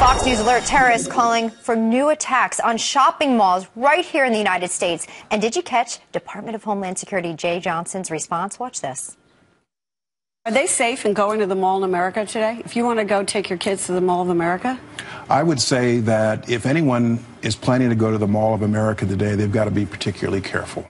Fox News alert terrorists calling for new attacks on shopping malls right here in the United States. And did you catch Department of Homeland Security Jeh Johnson's response? Watch this. Are they safe in going to the Mall in America today? If you want to go take your kids to the Mall of America? I would say that if anyone is planning to go to the Mall of America today, they've got to be particularly careful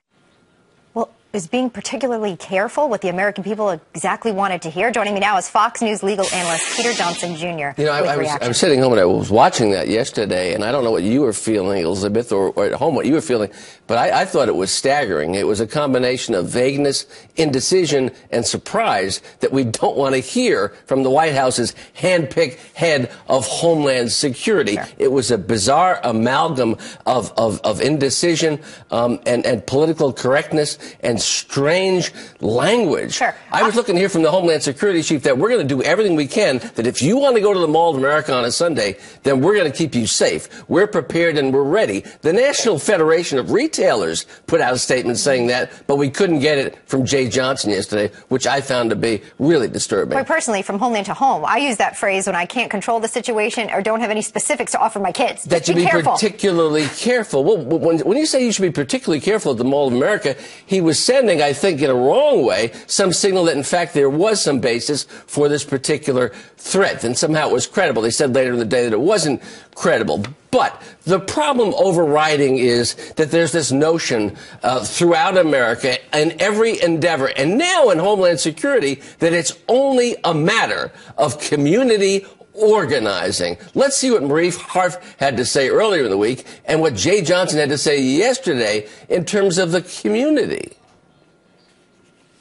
is being particularly careful what the American people exactly wanted to hear. Joining me now is Fox News legal analyst Peter Johnson Jr. You know, I, I, was, I, was, sitting home and I was watching that yesterday, and I don't know what you were feeling, Elizabeth, or, or at home what you were feeling, but I, I, thought it was staggering. It was a combination of vagueness, indecision, and surprise that we don't want to hear from the White House's handpicked head of Homeland Security. Sure. It was a bizarre amalgam of, of, of indecision um, and, and political correctness and strange language. Sure. I was looking here from the Homeland Security Chief that we're going to do everything we can that if you want to go to the Mall of America on a Sunday, then we're going to keep you safe. We're prepared and we're ready. The National Federation of Retailers put out a statement saying that, but we couldn't get it from Jeh Johnson yesterday, which I found to be really disturbing. Quite personally, from Homeland to Home, I use that phrase when I can't control the situation or don't have any specifics to offer my kids. Just that you be, be particularly careful. Well, when, when you say you should be particularly careful at the Mall of America, he was sending, I think, in a wrong way, some signal that in fact there was some basis for this particular threat. And somehow it was credible. They said later in the day that it wasn't credible. But the problem overriding is that there's this notion uh, throughout America and every endeavor, and now in Homeland Security, that it's only a matter of community organizing. Let's see what Marie Harf had to say earlier in the week and what Jeh Johnson had to say yesterday in terms of the community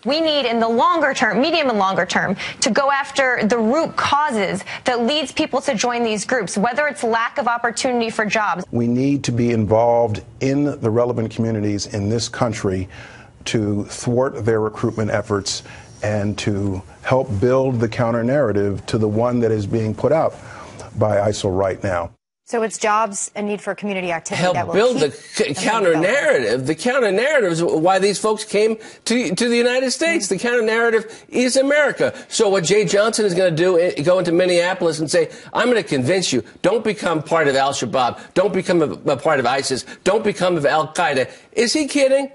we need in the longer term, medium and longer term, to go after the root causes that leads people to join these groups, whether it's lack of opportunity for jobs. We need to be involved in the relevant communities in this country to thwart their recruitment efforts and to help build the counter narrative to the one that is being put out by ISIL right now. So it's jobs and need for community activity help that will build the counter narrative. The counter narrative is why these folks came to to the United States. Mm-hmm. The counter narrative is America. So what Jeh Johnson is going to do, is eh, go into Minneapolis and say, "I'm going to convince you. Don't become part of Al Shabaab. Don't become a, a part of ISIS. Don't become of Al Qaeda." Is he kidding?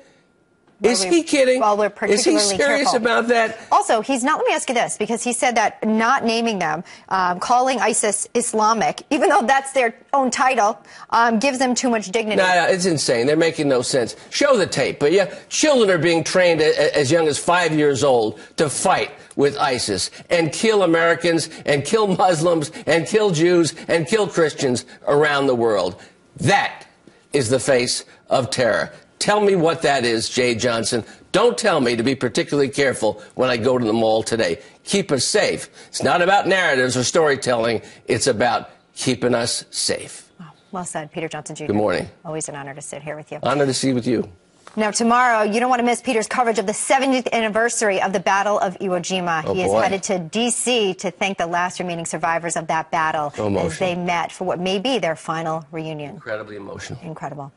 Is he kidding? Well, we're particularly Is he serious careful. about that? Also, he's not. Let me ask you this, because he said that not naming them, um, calling ISIS Islamic, even though that's their own title, um, gives them too much dignity. No, no, it's insane. They're making no sense. Show the tape. But yeah, children are being trained as young as five years old to fight with ISIS and kill Americans and kill Muslims and kill Jews and kill Christians around the world. That is the face of terror. Tell me what that is, Jeh Johnson. Don't tell me to be particularly careful when I go to the mall today. Keep us safe. It's not about narratives or storytelling. It's about keeping us safe. Oh, well said, Peter Johnson Jr. Good morning. Always an honor to sit here with you. Honor to see with you. Now, tomorrow, you don't want to miss Peter's coverage of the 70th anniversary of the Battle of Iwo Jima. Oh, he is boy. headed to D.C. to thank the last remaining survivors of that battle so as they met for what may be their final reunion. Incredibly emotional. Incredible.